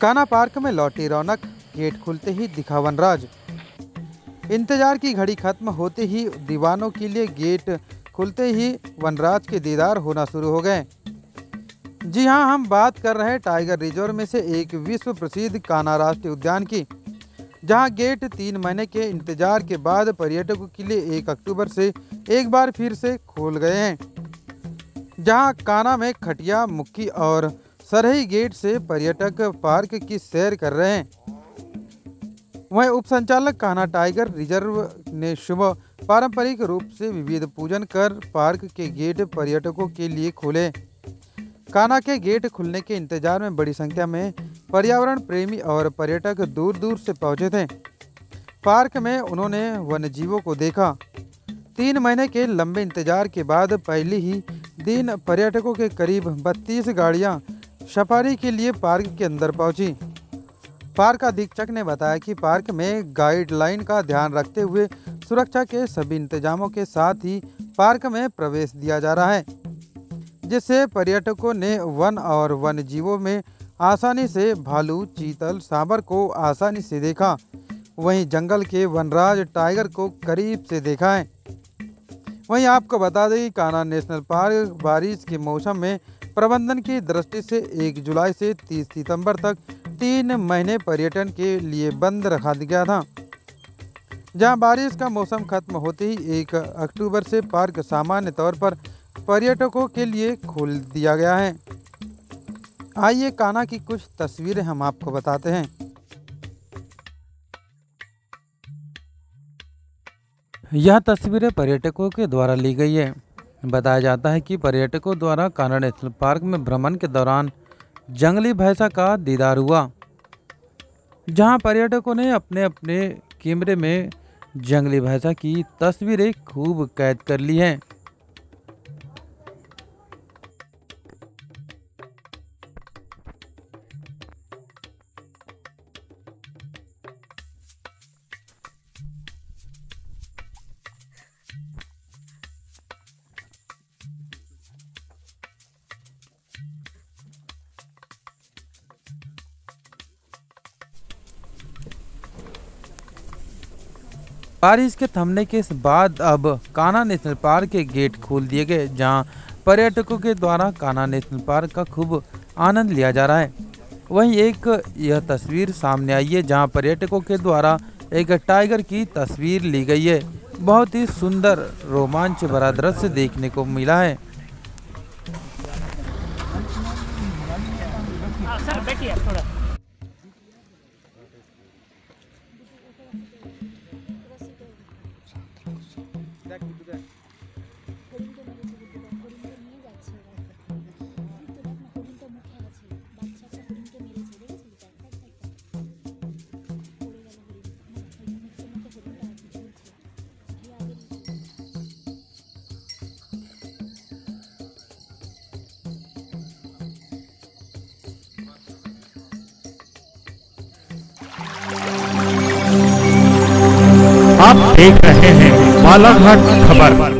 काना पार्क में लौटी रौनक, गेट खुलते ही दिखा वनराज इंतज़ार की घड़ी खत्म होते ही दीवानों के लिए गेट खुलते ही वनराज के दीदार होना शुरू हो गए। जी हाँ हम बात कर रहे हैं टाइगर रिज़र्व में से एक विश्व प्रसिद्ध काना राष्ट्रीय उद्यान की, जहाँ गेट तीन महीने के इंतज़ार के बाद पर्यटकों के लिए एक अक्टूबर से एक बार फिर से खोल गए हैं, जहाँ काना में खटिया, मुक्की और सरही गेट से पर्यटक पार्क की सैर कर रहे हैं। वहीं उप संचालक कान्हा टाइगर रिज़र्व ने सुबह पारंपरिक रूप से विविध पूजन कर पार्क के गेट पर्यटकों के लिए खोले। कान्हा के गेट खुलने के इंतज़ार में बड़ी संख्या में पर्यावरण प्रेमी और पर्यटक दूर दूर से पहुँचे थे। पार्क में उन्होंने वन्यजीवों को देखा। तीन महीने के लंबे इंतज़ार के बाद पहली ही दिन पर्यटकों के करीब 32 गाड़ियाँ सफारी के लिए पार्क के अंदर पहुँची। पार्क अधीक्षक ने बताया कि पार्क में गाइडलाइन का ध्यान रखते हुए सुरक्षा के सभी इंतजामों के साथ ही पार्क में प्रवेश दिया जा रहा है, जिससे पर्यटकों ने वन और वन जीवों में आसानी से भालू, चीतल, सांबर को आसानी से देखा। वहीं जंगल के वनराज टाइगर को करीब से देखा है। वहीं आपको बता दें कान्हा नेशनल पार्क बारिश के मौसम में प्रबंधन की दृष्टि से 1 जुलाई से 30 सितंबर तक तीन महीने पर्यटन के लिए बंद रखा गया था। जहाँ बारिश का मौसम खत्म होते ही 1 अक्टूबर से पार्क सामान्य तौर पर पर्यटकों के लिए खोल दिया गया है। आइए कान्हा की कुछ तस्वीरें हम आपको बताते हैं। यह तस्वीरें पर्यटकों के द्वारा ली गई है। बताया जाता है कि पर्यटकों द्वारा कान्हा नेशनल पार्क में भ्रमण के दौरान जंगली भैंसा का दीदार हुआ। जहाँ पर्यटकों ने अपने अपने कैमरे में जंगली भैंसा की तस्वीरें खूब कैद कर ली हैं। बारिश के थमने के बाद अब कान्हा नेशनल पार्क के गेट खोल दिए गए, जहाँ पर्यटकों के द्वारा कान्हा नेशनल पार्क का खूब आनंद लिया जा रहा है। वहीं एक यह तस्वीर सामने आई है, जहाँ पर्यटकों के द्वारा एक टाइगर की तस्वीर ली गई है। बहुत ही सुंदर रोमांच भरा दृश्य देखने को मिला है। सर, बैठिए थोड़ा। Sıcak bir dudak. देख रहे हैं। बालाघाट खबर।